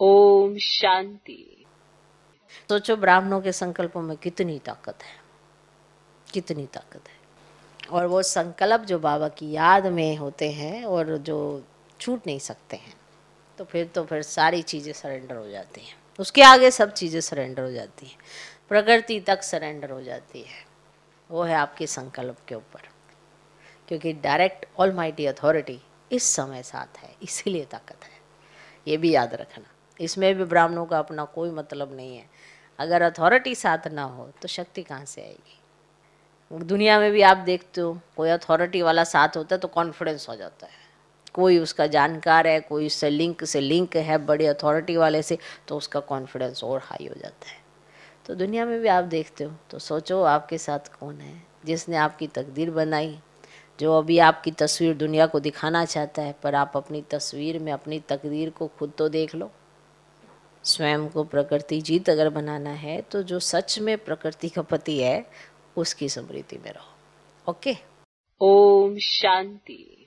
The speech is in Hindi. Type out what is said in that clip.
ओम शांति। सोचो ब्राह्मणों के संकल्पों में कितनी ताकत है। कितनी ताकत है। और वो संकल्प जो बाबा की याद में होते हैं और जो छूट नहीं सकते हैं तो फिर तो फिर सारी चीज़ें सरेंडर हो जाती हैं। उसके आगे सब चीज़ें सरेंडर हो जाती हैं। प्रकृति तक सरेंडर हो जाती है। वो है आपके संकल्प के ऊपर। क्योंकि डायरेक्ट ऑल अथॉरिटी इस समय साथ है, इसीलिए ताकत है। ये भी याद रखना। इसमें भी ब्राह्मणों का अपना कोई मतलब नहीं है। अगर अथॉरिटी साथ ना हो तो शक्ति कहाँ से आएगी? दुनिया में भी आप देखते हो, कोई अथॉरिटी वाला साथ होता है तो कॉन्फिडेंस हो जाता है। कोई उसका जानकार है, कोई उससे लिंक से लिंक है बड़े अथॉरिटी वाले से तो उसका कॉन्फिडेंस और हाई हो जाता है। तो दुनिया में भी आप देखते हो तो सोचो आपके साथ कौन है, जिसने आपकी तकदीर बनाई, जो अभी आपकी तस्वीर दुनिया को दिखाना चाहता है, पर आप अपनी तस्वीर में अपनी तकदीर को खुद तो देख लो। स्वयं को प्रकृति जीत अगर बनाना है तो जो सच में प्रकृति का पति है, उसकी स्मृति में रहो। ओके? ओम शांति।